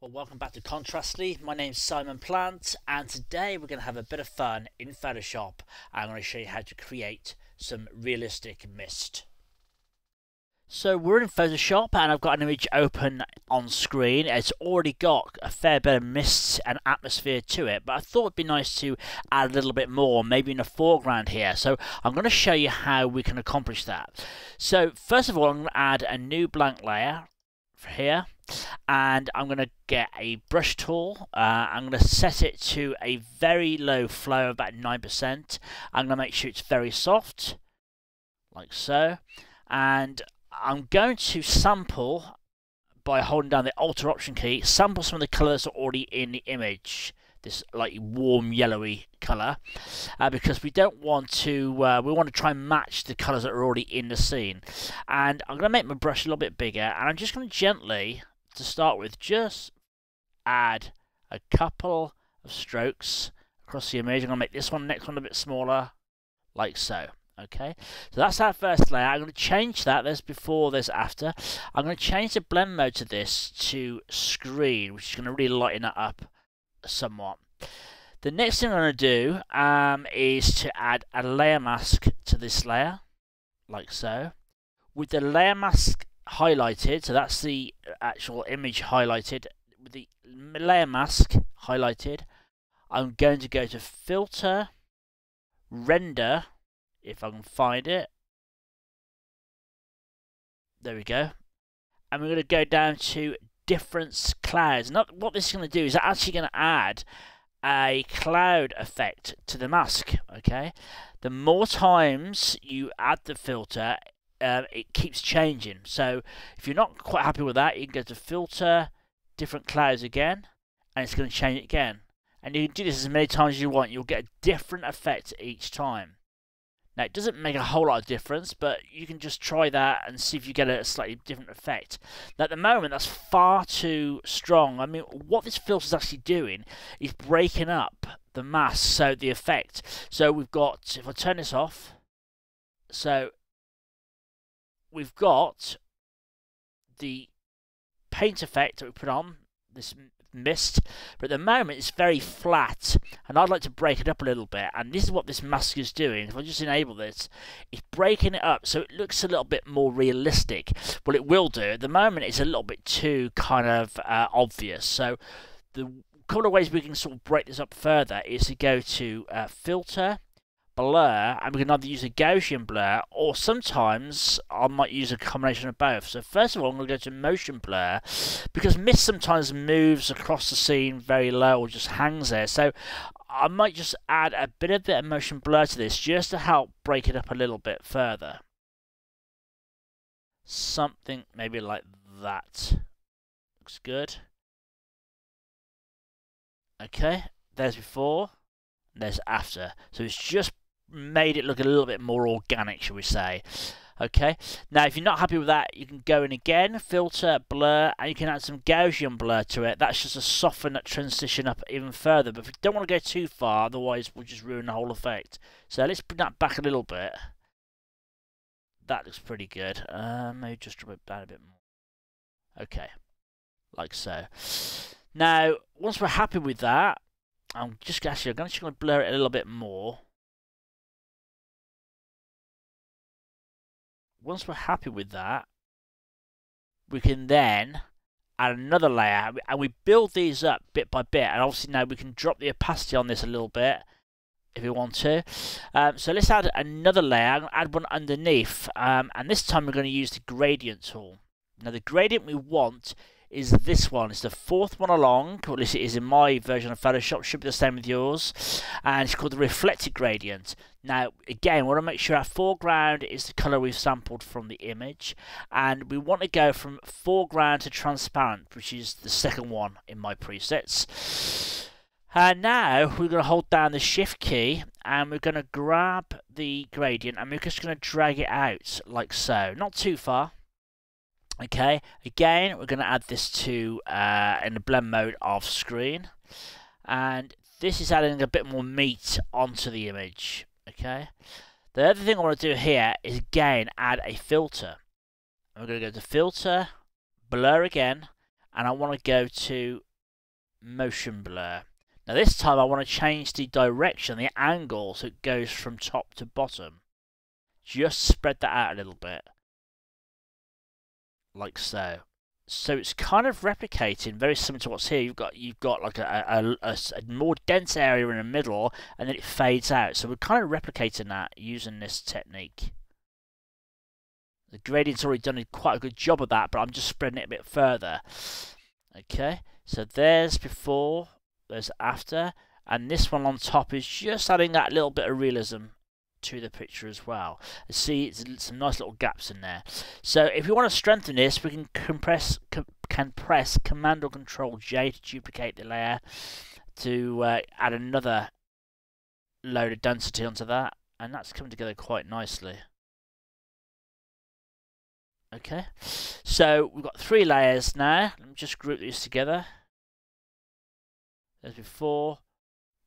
Well, welcome back to Contrastly. My name's Simon Plant, and today we're going to have a bit of fun in Photoshop. I'm going to show you how to create some realistic mist. So we're in Photoshop, and I've got an image open on screen. It's already got a fair bit of mist and atmosphere to it, but I thought it'd be nice to add a little bit more, maybe in the foreground here. So I'm going to show you how we can accomplish that. So first of all, I'm going to add a new blank layer here and I'm going to get a brush tool. Uh, I'm going to set it to a very low flow, about 9%. I'm going to make sure it's very soft, like so. And I'm going to sample, by holding down the Alt Option key, sample some of the colours that are already in the image this like warm yellowy color uh, because we don't want to uh, we want to try and match the colors that are already in the scene. And I'm going to make my brush a little bit bigger and I'm just going to gently to start with just add a couple of strokes across the image. I'm going to make this one next one a bit smaller like so okay? So that's our first layer. I'm going to change that. There's before there's after. I'm going to change the blend mode to this to screen which is going to really lighten it up somewhat. The next thing I'm going to do um, is to add a layer mask to this layer, like so. With the layer mask highlighted, so that's the actual image highlighted, with the layer mask highlighted, I'm going to go to Filter, Render, if I can find it. There we go. And we're going to go down to difference clouds. Not what this is going to do is actually going to add a cloud effect to the mask. Okay, the more times you add the filter, uh, it keeps changing. So if you're not quite happy with that, you can go to filter, difference clouds again, and it's going to change it again. And you can do this as many times as you want. You'll get a different effect each time. Now, it doesn't make a whole lot of difference, but you can just try that and see if you get a slightly different effect. Now, at the moment, that's far too strong. I mean, what this filter is actually doing is breaking up the mass, so the effect. So we've got, if I turn this off, so we've got the paint effect that we put on, this mist, but at the moment it's very flat, and I'd like to break it up a little bit, and this is what this mask is doing. If I just enable this, it's breaking it up so it looks a little bit more realistic. Well, it will do. At the moment, it's a little bit too kind of uh, obvious. So the couple of ways we can sort of break this up further is to go to uh, Filter, blur and we can either use a Gaussian blur or sometimes I might use a combination of both. So first of all I'm going to go to motion blur because mist sometimes moves across the scene very low or just hangs there. So I might just add a bit of bit of motion blur to this just to help break it up a little bit further. Something maybe like that. Looks good. Okay, there's before, there's after. So it's just made it look a little bit more organic, shall we say. Okay, now if you're not happy with that, you can go in again, filter, blur, and you can add some Gaussian blur to it. That's just to soften that transition up even further. But if you don't want to go too far, otherwise we'll just ruin the whole effect. So let's bring that back a little bit. That looks pretty good. Uh, maybe just drop it down a bit more. Okay, like so. Now, once we're happy with that, I'm just actually I'm going to blur it a little bit more. Once we're happy with that, we can then add another layer and we build these up bit by bit and obviously now we can drop the opacity on this a little bit if we want to. Um, so let's add another layer, I'm going to add one underneath um, and this time we're going to use the gradient tool. Now the gradient we want is this one. It's the fourth one along, at least it is in my version of Photoshop, should be the same with yours, and it's called the reflected gradient. Now, again, we want to make sure our foreground is the colour we've sampled from the image, and we want to go from foreground to transparent, which is the second one in my presets. And now we're going to hold down the shift key and we're going to grab the gradient and we're just going to drag it out like so. Not too far, Okay, again, we're going to add this to uh, in the blend mode of screen. And this is adding a bit more meat onto the image. Okay, the other thing I want to do here is again add a filter. I'm going to go to filter, blur again, and I want to go to motion blur. Now this time I want to change the direction, the angle, so it goes from top to bottom. Just spread that out a little bit. Like so. So it's kind of replicating, very similar to what's here. You've got you've got like a, a, a, a more dense area in the middle, and then it fades out. So we're kind of replicating that using this technique. The gradient's already done a quite a good job of that, but I'm just spreading it a bit further. Okay, so there's before, there's after, and this one on top is just adding that little bit of realism to the picture as well. See, some nice little gaps in there. So if we want to strengthen this, we can compress, can press Command or Control J to duplicate the layer to uh, add another load of density onto that, and that's coming together quite nicely. Okay, so we've got three layers now. Let me just group these together. There's before,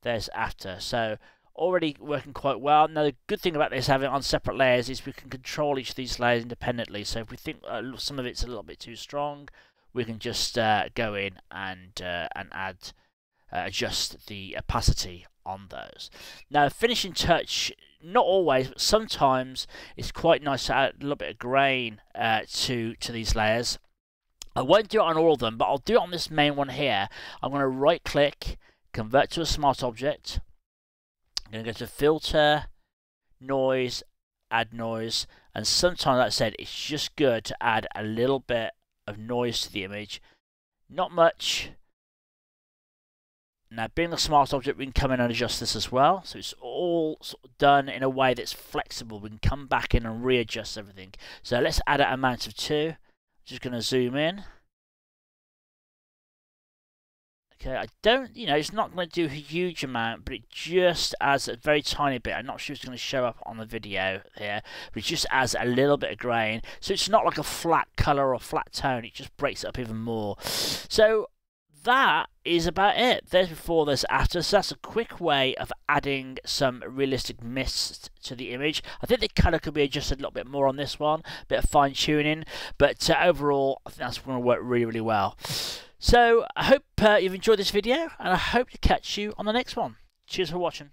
there's after. So already working quite well. Now the good thing about this having on separate layers is we can control each of these layers independently. So if we think uh, some of it's a little bit too strong, we can just uh, go in and uh, and add uh, adjust the opacity on those. Now finishing touch, not always, but sometimes it's quite nice to add a little bit of grain uh, to to these layers. I won't do it on all of them, but I'll do it on this main one here. I'm going to right click, convert to a smart object, I'm going to go to filter, noise, add noise, and sometimes, like I said, it's just good to add a little bit of noise to the image. Not much. Now, being a smart object, we can come in and adjust this as well. So it's all sort of done in a way that's flexible. We can come back in and readjust everything. So let's add an amount of two. Just going to zoom in. Okay, I don't, you know, it's not going to do a huge amount, but it just adds a very tiny bit. I'm not sure it's going to show up on the video here, but it just adds a little bit of grain. So it's not like a flat colour or flat tone, it just breaks it up even more. So that is about it. There's before, there's after. So that's a quick way of adding some realistic mist to the image. I think the colour could be adjusted a little bit more on this one, a bit of fine tuning, but uh, overall, I think that's going to work really, really well. So I hope uh, you've enjoyed this video and I hope to catch you on the next one. Cheers for watching.